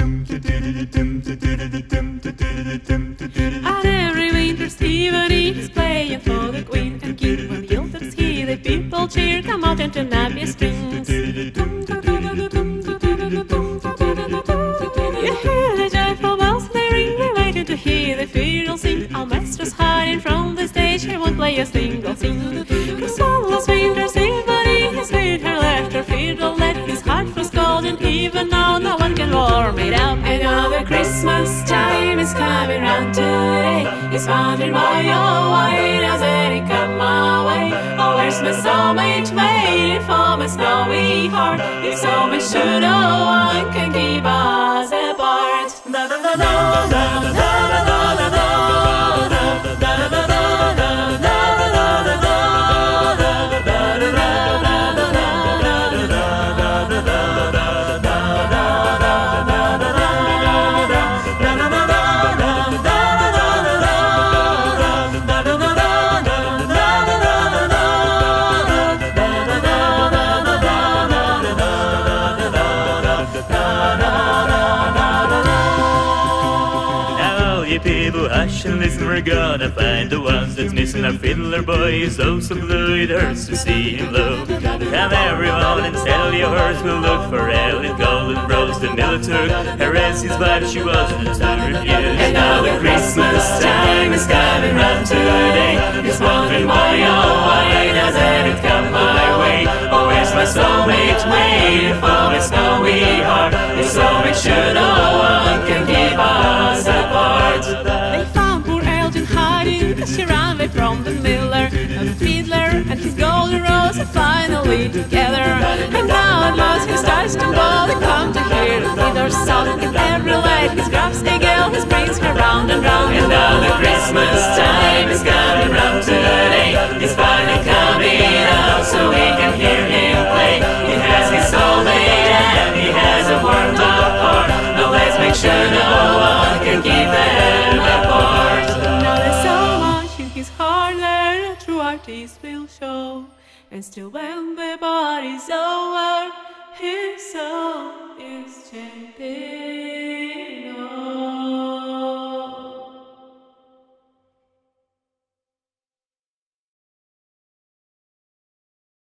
And every winter's evening he's playing for the queen and king. When the autumn's here, the people cheer, come out and turn up your strings. You hear the joyful bells, they ring, we're waiting to hear the fiddle sing. Our master's hiding from the stage, he won't play a single thing. Christmas time is coming round today. He's wondering why, oh, why doesn't it come my way? Oh, where's my soulmate waiting for my snowy heart? If soulmate should know, one People, hush and listen, we're gonna find the ones that's missing. Our fiddler boy is oh so blue, it hurts to see him low. Come everyone and tell your earth we'll look for Elliot Golden Rose, the miller took her his wife, she wasn't to refuse. And now the Christmas time is coming she ran away from the miller. And the fiddler and his golden rose are finally together. And now at last his stars can go, artist will show. And still when the body's over, his soul is chanting.